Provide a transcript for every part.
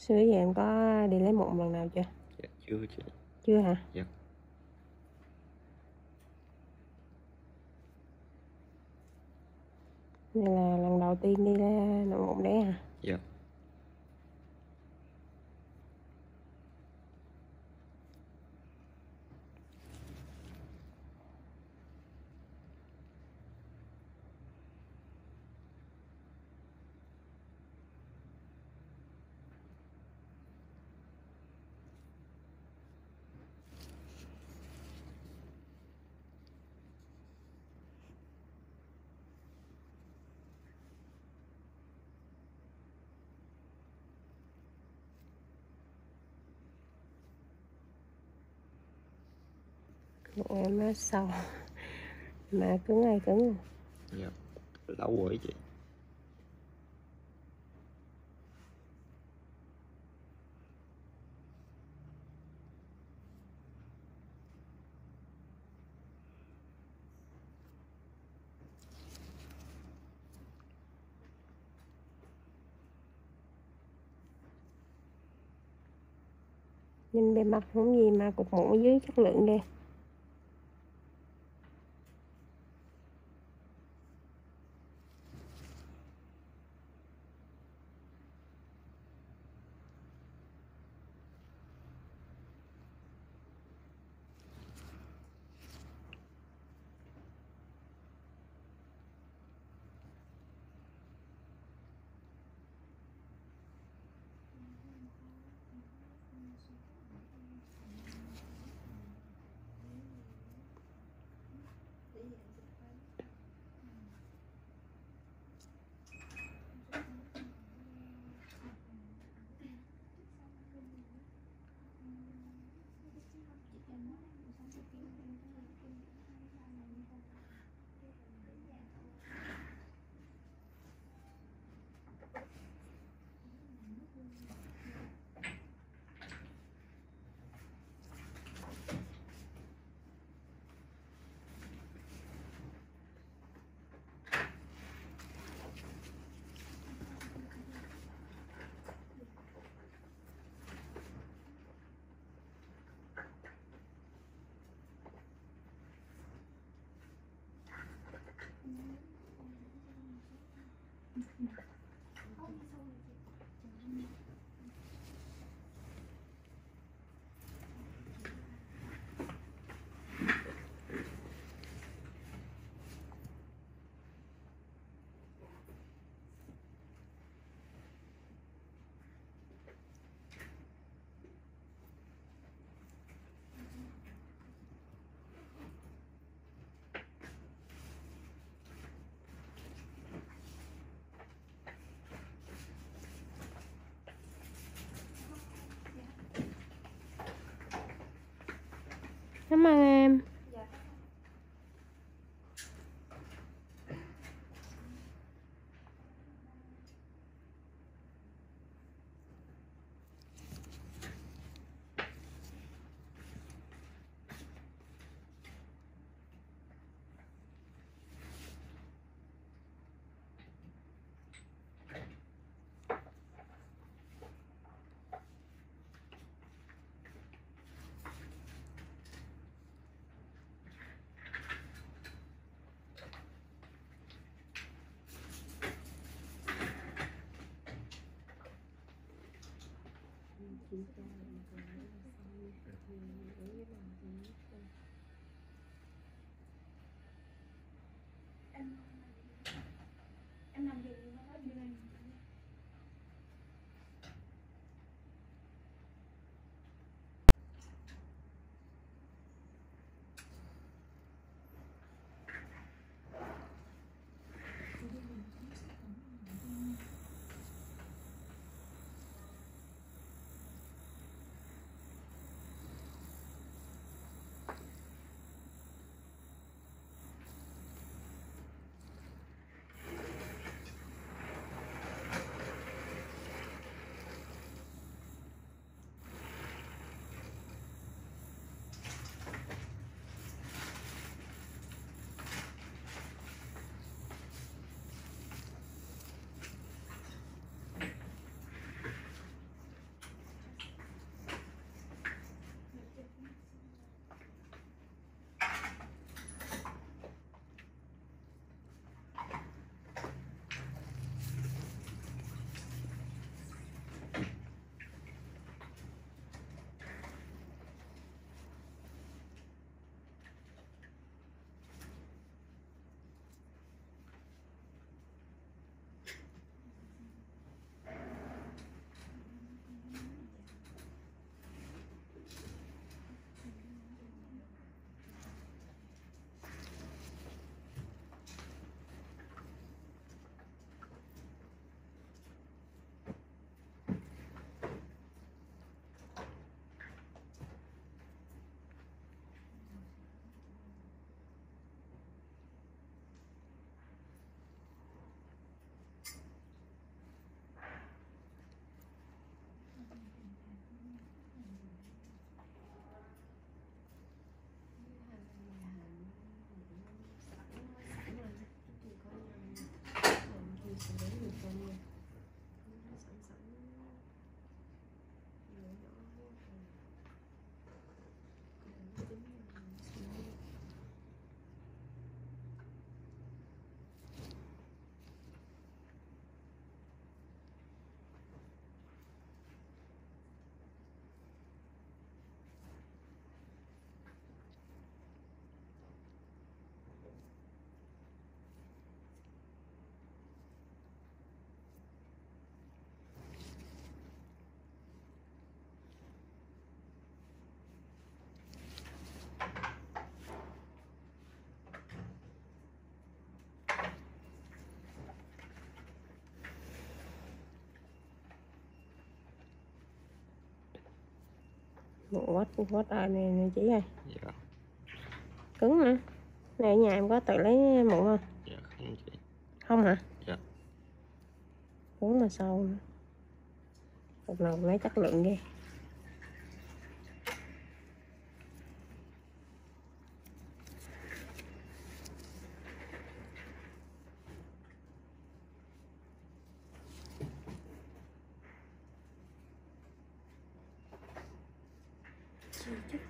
xưa giờ em có đi lấy mụn lần nào chưa? Dạ, chưa chị chưa hả? Dạ. Này là lần đầu tiên đi lấy mụn đấy hả? Dạ nó sâu mà cứng ai cứng dạ lâu rồi chị. Nhìn bề mặt không gì mà cục mụn ở dưới chất lượng ghê Cảm ơn chúng ta là một cái xong thôi đối với lòng thế quát quát ai này nè chị ơi dạ. Cứng mà này ở nhà em có tự lấy mụn không? Dạ không chị. Không hả? Dạ. Cứng mà sâu nữa. Một lần lấy chất lượng ghê Спасибо.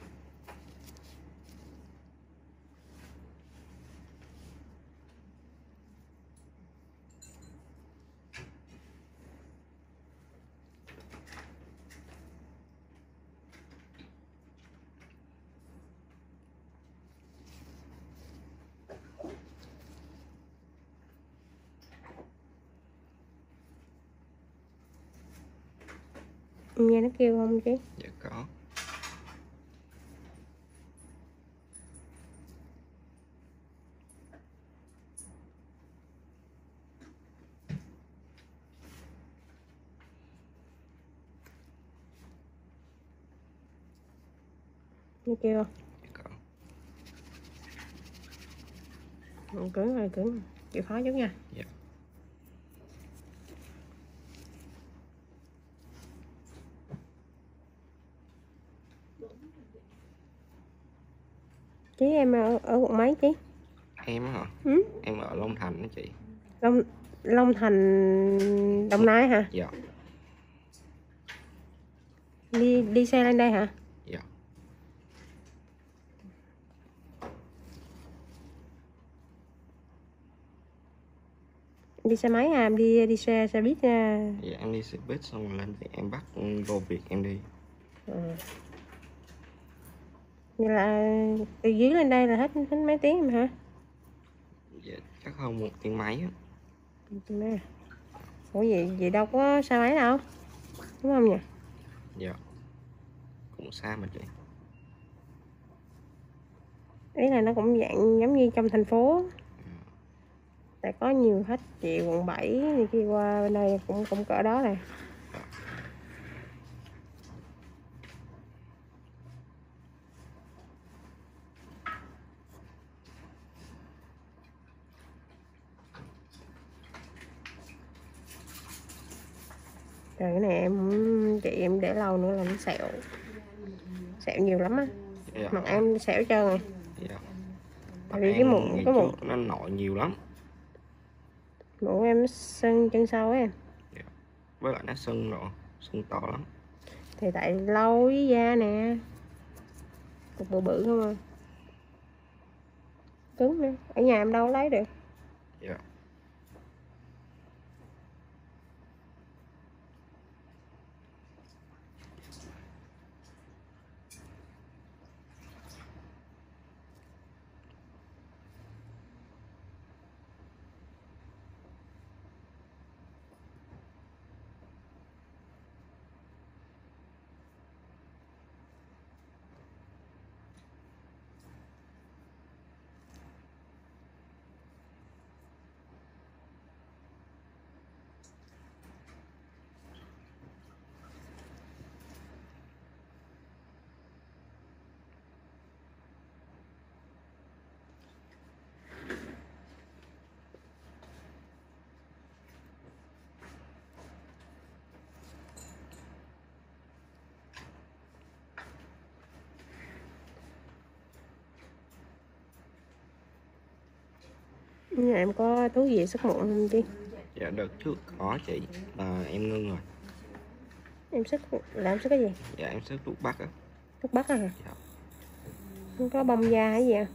nghe nó kêu không chị dạ có. Nó kêu không? Dạ có. Cứng rồi cứng chịu khó chút nha. Dạ chị em ở, ở quận mấy chị? Em hả? Ừ? em ở Long Thành đó chị. Long Long Thành Đồng Nai hả? Dạ. Đi đi xe lên đây hả? Dạ. Đi xe máy à? Đi đi xe xe buýt à. dạ em đi xe buýt xong rồi lên thì em bắt vô việc em đi. Ừ. Vậy là từ dưới lên đây là hết hết mấy tiếng mà hả? dạ chắc hơn một tiếng mấy á Nè. Ủa vậy, vậy đâu có xe máy đâu Đúng không nhỉ? dạ cũng xa mà chị Ý là nó cũng dạng giống như trong thành phố Tại có nhiều khách chị quận 7 này kia qua bên đây cũng cũng cỡ đó này Rồi cái này em chị em để lâu nữa là nó sẹo Sẹo nhiều lắm á. Dạ. Mặt em sẹo trơn rồi. Dạ. Tại vì cái mụn cái mụn. nó nổi nhiều lắm. Mụn em sưng chân sau em. Với lại nó sưng rồi sưng to lắm. Thì tại lâu với da nè. Cục bự bự không à. Cứng nữa. Ở nhà em đâu lấy được. Dạ nhà em có thuốc gì sức mụn không chị? Dạ đợt trước có chị. Mà em ngưng rồi. Em sức làm sức cái gì? Dạ em sức thuốc bắc á. Thuốc bắc à? Dạ. không có bông da hay gì à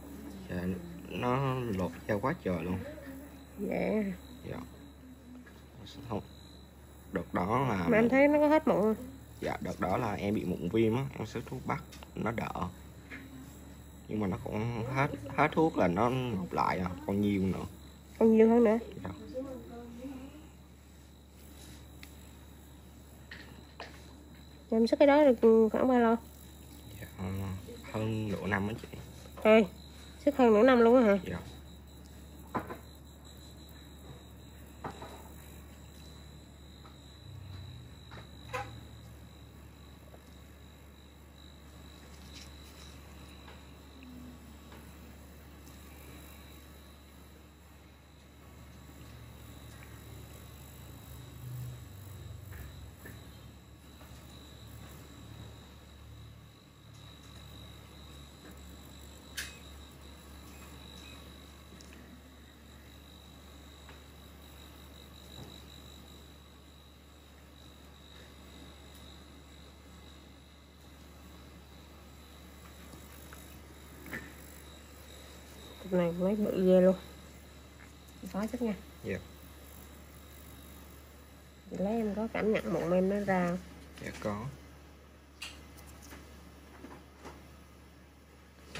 dạ nó lột da quá trời luôn. Dạ. Dạ. Không. Đợt đó là mà em thấy nó có hết mụn không? Dạ đợt đó là em bị mụn viêm á. Em sức thuốc bắc nó đỡ nhưng mà nó cũng hết hết thuốc là nó mọc lại à còn nhiều nữa. Còn nhiều hơn nữa? Dạ. em sức cái đó được khoảng bao lâu? Dạ, hơn nửa năm á chị. Ê, sức hơn nửa năm luôn á hả? Dạ cục này mấy bự ghê luôn. Có chút nha. Dạ. Chị lấy em có cảm nhận mụn em nó ra dạ có.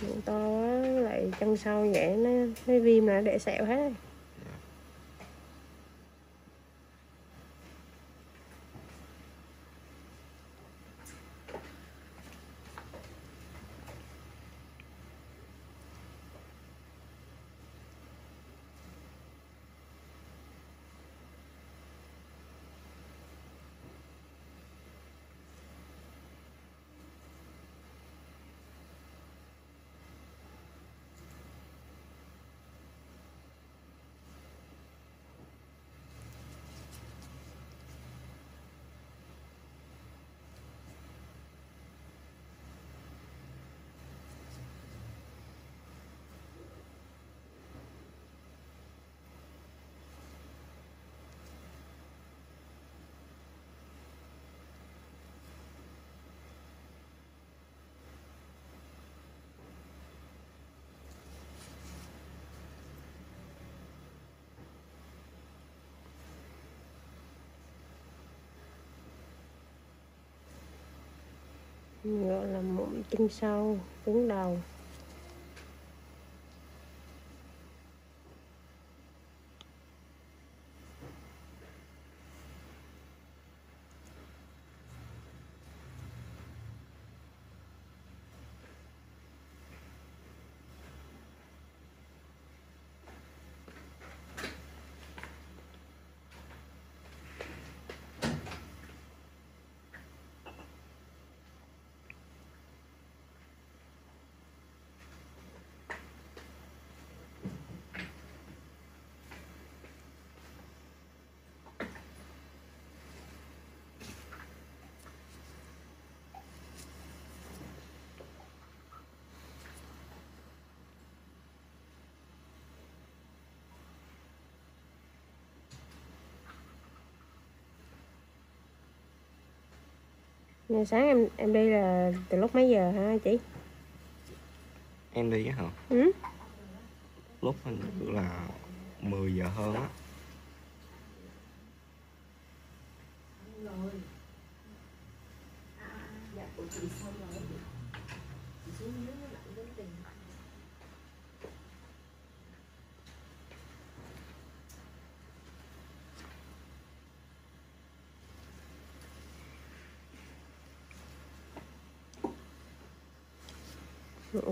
Mụn to quá lại chân sau vậy nó nó viêm là để sẹo hết gọi là mụn chân sau cứng đầu. Ngày sáng em em đi là từ lúc mấy giờ hả chị? em đi á hả ừ? lúc hình là 10 giờ hơn á Ổ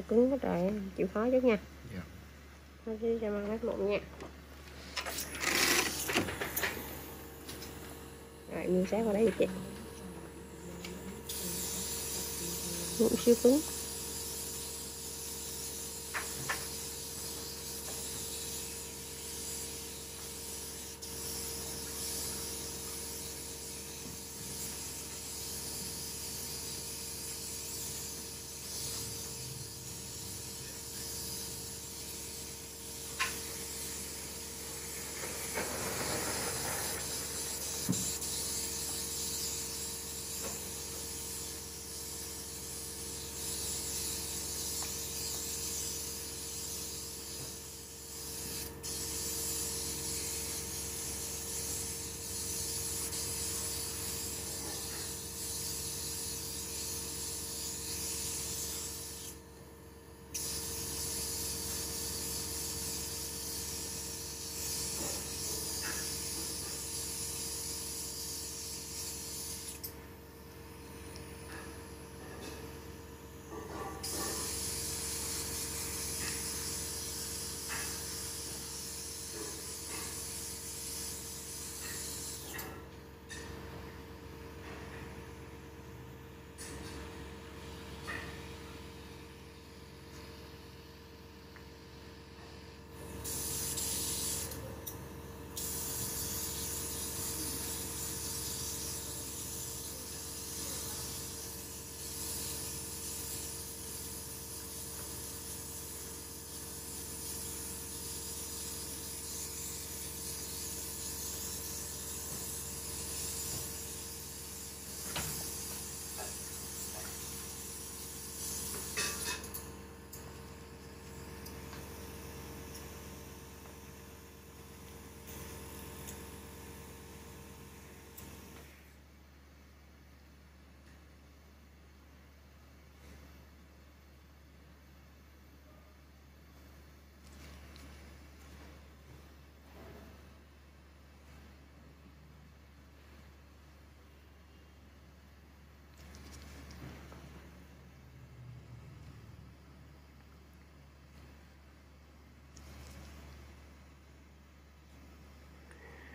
cứng quá trời chịu khó chút nha. Dạ. Thôi chứ cho mang lát một nha. Rồi miếng sát vào đây chị. Một xíu cứng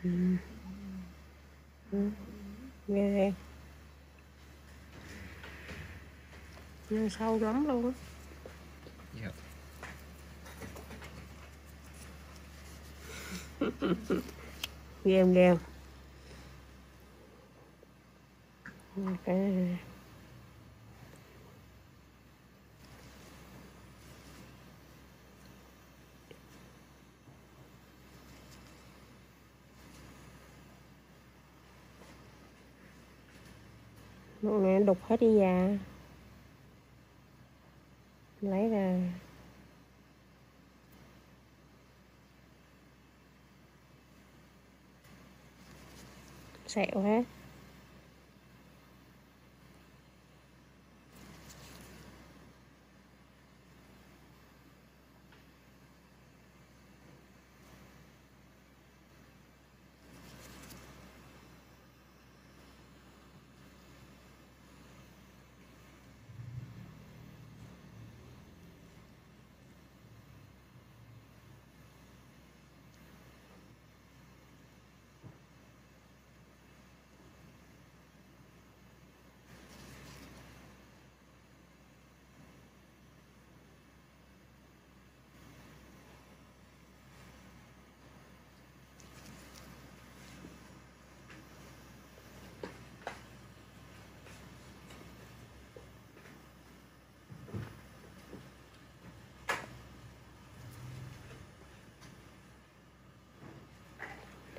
ghê ghê nó sâu lắm luôn á Dạ. ghê không, ghê không? cái Lúc em đục hết đi già. Lấy ra. Sẹo hết.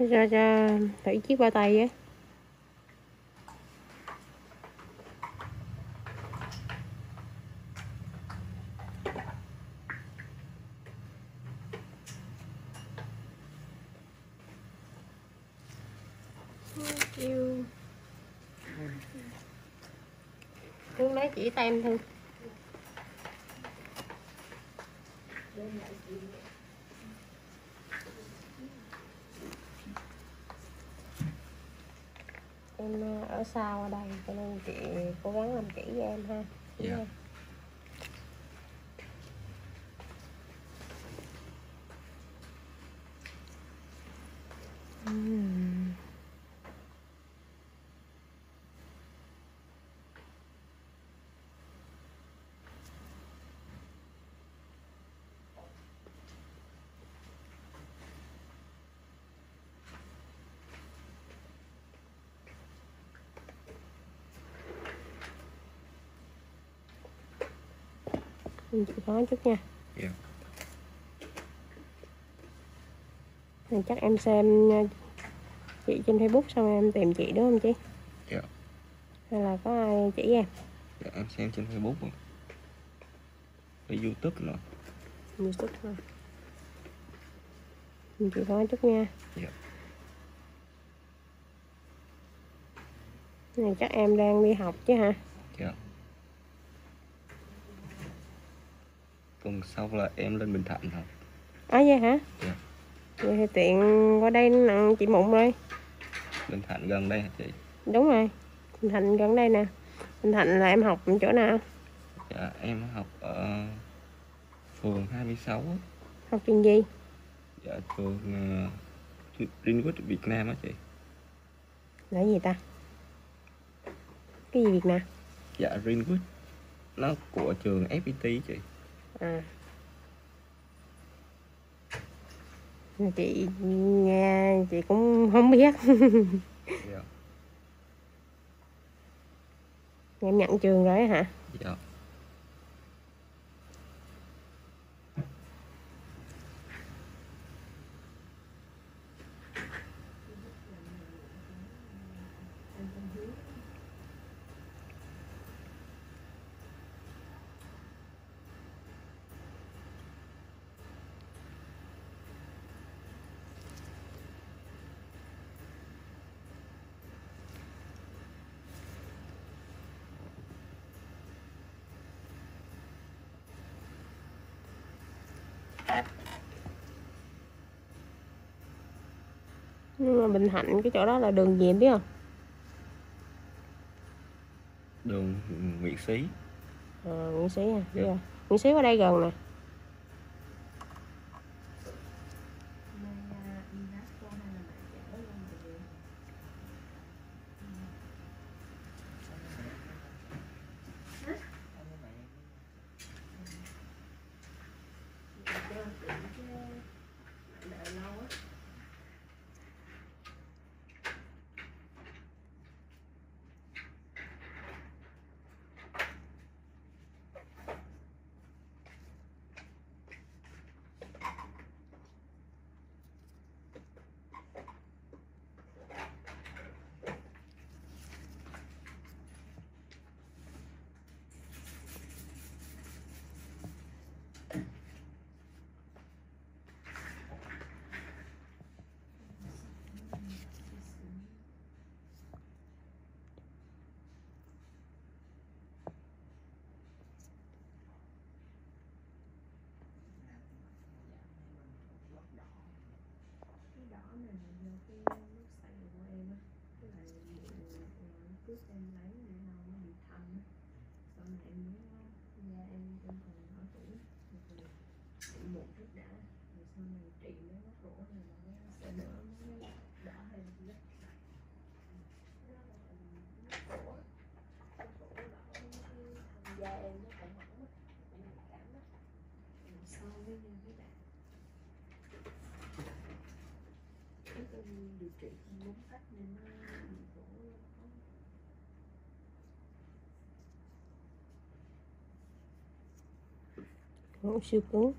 ra ra thử chiếc ba tay á Thương lấy chỉ tay thôi. Ở xa ở đây cho nên chị cố gắng làm kỹ với em ha Dạ. Ừm. Ừ, chị có chút nha Dạ. Này chắc em xem nha, chị trên Facebook xong em tìm chị đúng không chị? Dạ. Hay là có ai chỉ em? Dạ, em xem trên Facebook rồi. Với YouTube nữa. YouTube thôi. Ừ, Chị có chút nha. Dạ. Này chắc em đang đi học chứ hả? Dạ. Tuần sau là em lên Bình Thạnh học. À vậy hả? Dạ. Vậy thì tiện qua đây nặng chị Mụn đây. Bình Thạnh gần đây hả chị? Đúng rồi. Bình Thạnh gần đây nè. Bình Thạnh là em học chỗ nào? Dạ, em học ở phường 26 á. Học trường gì? Dạ, trường uh, Greenwood Việt Nam á chị. Là gì ta? Cái gì Việt Nam? Dạ, Greenwood. Nó của trường FPT chị. À. Chị nghe chị cũng không biết. Dạ. em nhận trường rồi hả? Dạ. Nhưng Bình Thạnh cái chỗ đó là đường gì em biết không? Đường Nguyễn Xí. Ờ, Nguyễn Sĩ à? Biết Dạ. Nguyễn Sĩ ở đây gần nè. cái nút xay của em á. Cái lại cứ em lấy để lâu nó bị thanh sau này em muốn da ờ, em trong còn nhỏ tuổi thì một trước đã, rồi sau này trị nó rỗ này nó sẽ đỡ nó. mới Cũng siêu cứng.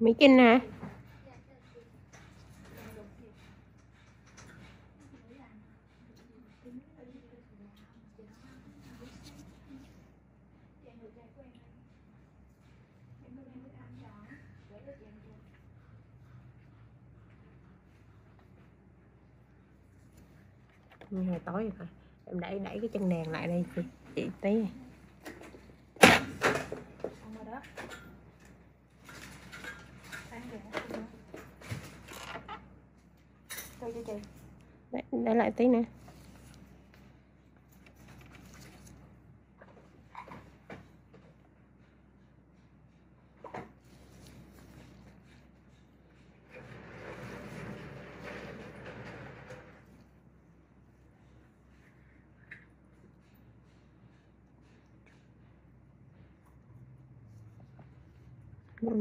mấy Trinh hả? À? Như hồi tối rồi phải em đẩy đẩy cái chân đèn lại đây chị chị tí để lại tí nữa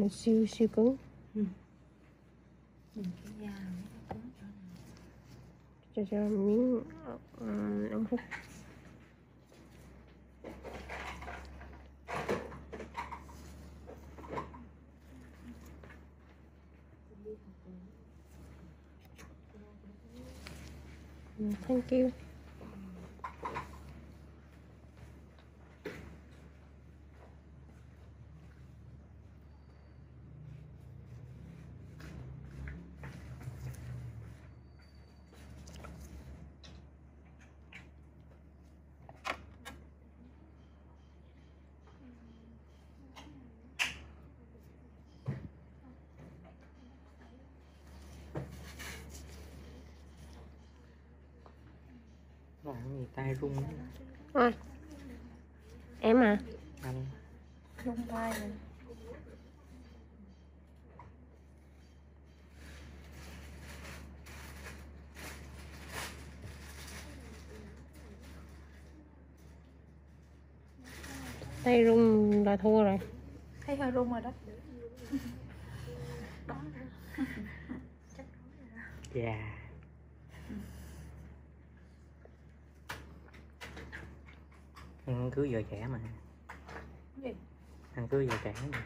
Này siêu siêu cứng cái da chỗ này. cho cho miếng uh, ống hút Mm, Thank you. Làm gì tay rung lắm. Ôi. Em à, anh Rung tay rồi. tay rung là thua rồi. Thấy hơi rung rồi đó. dạ ăn cưới giờ trẻ mà Gì? ăn cưới giờ trẻ mà.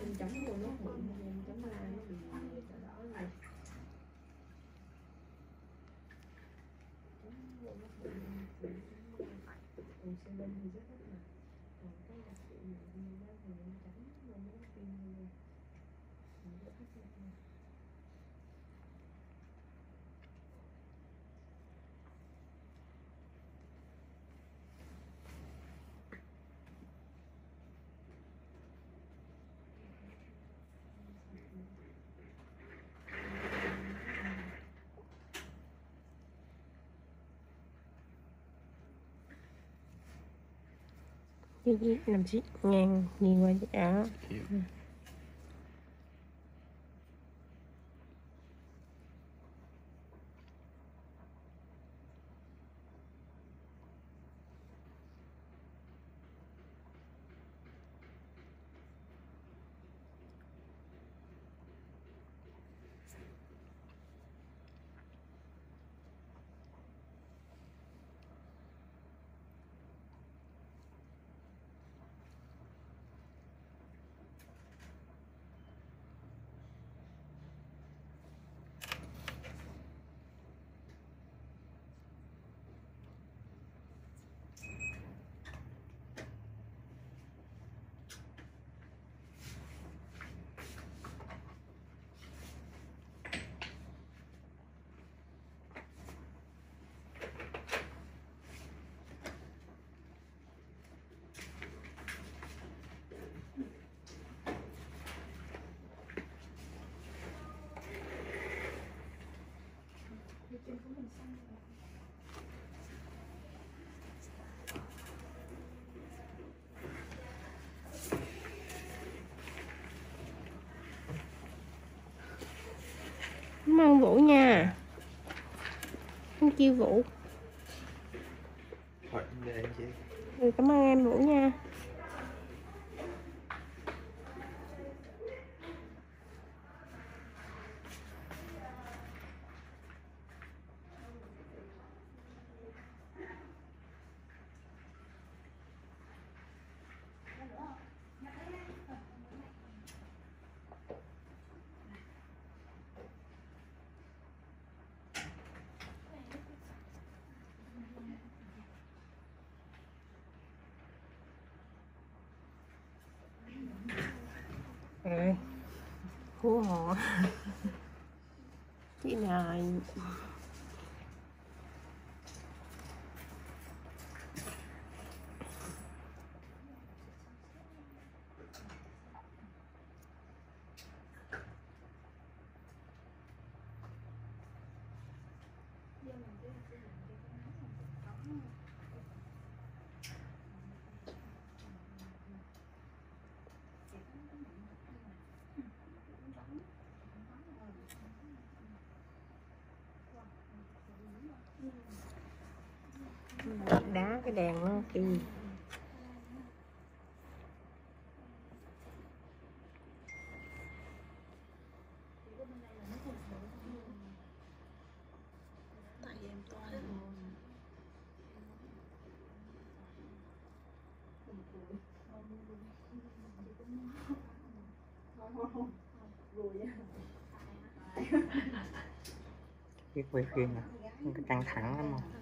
Em chấm vô nó. Chứ làm gì ngang nhìn qua đó. Ơn vũ nha. Thank you vũ. Ừ, cảm ơn em vũ nha rồi hú hò chị này cái đèn nó kỳ biết quay phim à căng thẳng lắm không?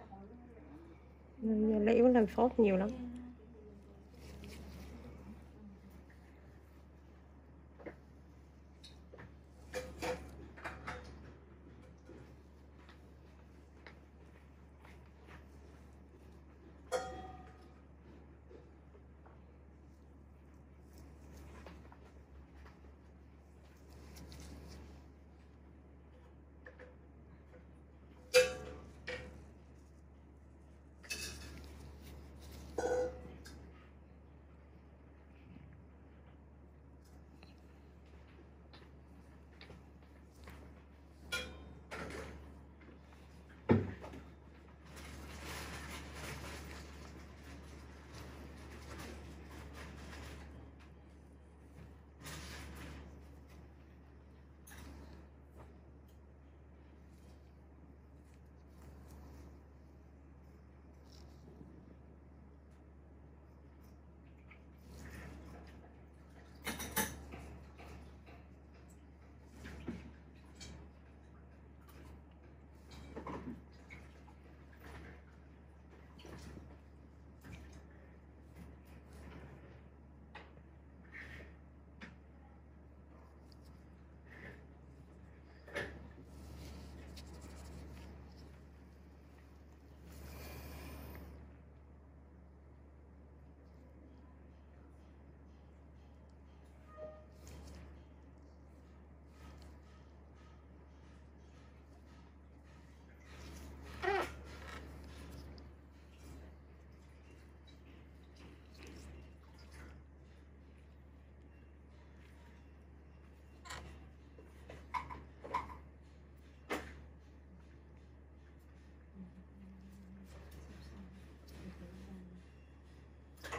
liễu làm sốt nhiều lắm.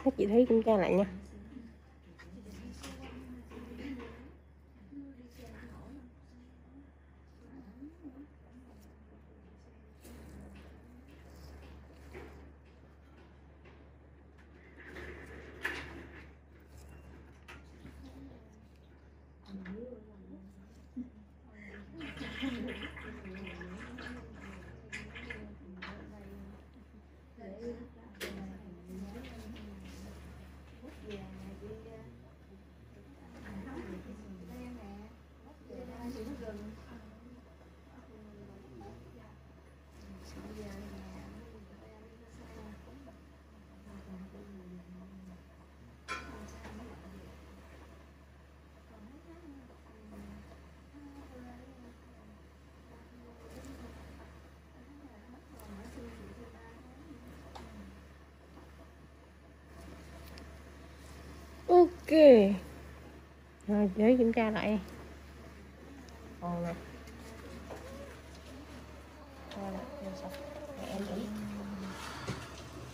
Các chị thấy kiểm tra lại nha. Rồi để kiểm tra lại. Còn nè